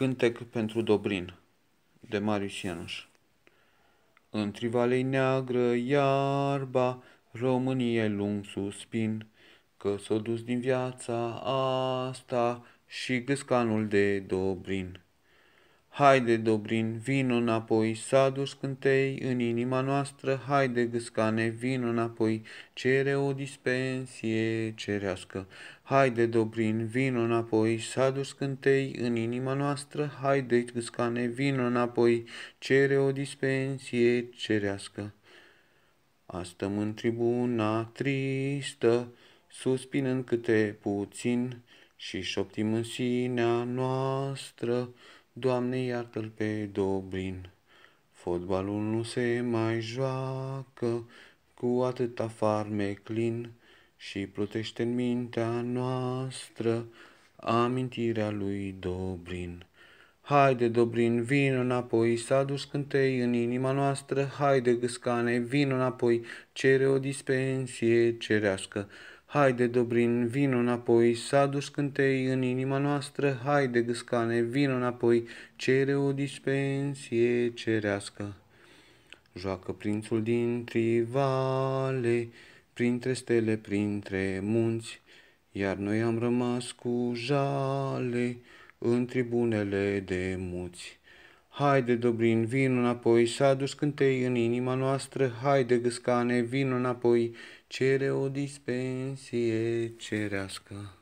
Cântec pentru Dobrin de Marius Ianuș În trivalei neagră iarba, România lung suspin, Că s-o dus din viața asta și gâscanul de Dobrin. Haide, Dobrin, vino înapoi, s-a dus cântei în inima noastră, haide, gâscane, vino înapoi, cere o dispensie cerească. Haide, Dobrin, vino înapoi, s-a dus cântei în inima noastră, haide, gâscane, vino înapoi, cere o dispensie cerească. Astăm în tribuna tristă, suspinând câte puțin, și șoptim în sinea noastră, Doamne, iartă-l pe Dobrin. Fotbalul nu se mai joacă cu atâta farmeclin și plutește în mintea noastră amintirea lui Dobrin. Haide, Dobrin, vin înapoi, s-a dus cântei în inima noastră, haide, gâscane, vin înapoi, cere o dispensie cerească. Haide, Dobrin, vin înapoi, s-a dus cântei în inima noastră, haide, gâscane, vin înapoi, cere o dispensie cerească. Joacă prințul din trivale, printre stele, printre munți, iar noi am rămas cu jale în tribunele de muți. Haide, Dobrin, vin înapoi, s-a dus cântei în inima noastră, haide, gâscane, vin înapoi, cere o dispensie cerească.